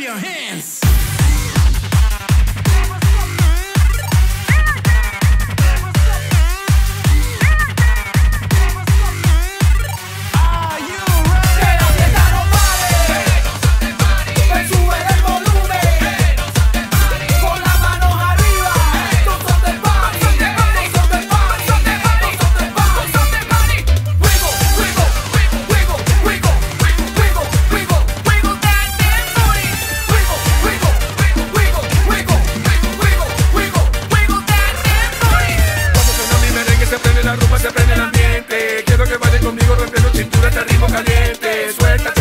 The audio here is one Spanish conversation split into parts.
your hands. conmigo rompiendo cintura, te ritmo caliente, suéltate.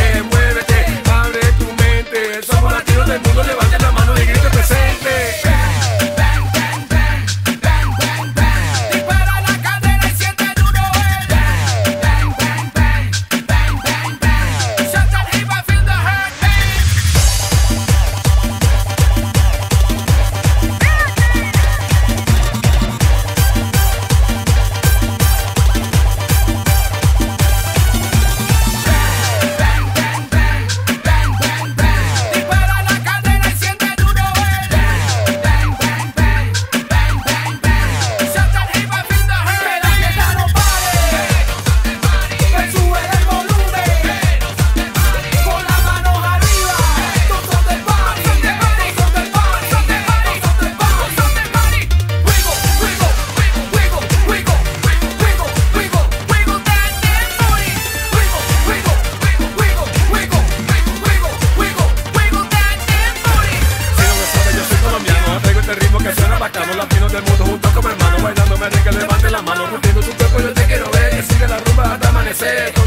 como hermano, bailándome de que levante la mano, moviendo tu cuerpo yo te quiero ver, que sigue la rumba hasta amanecer.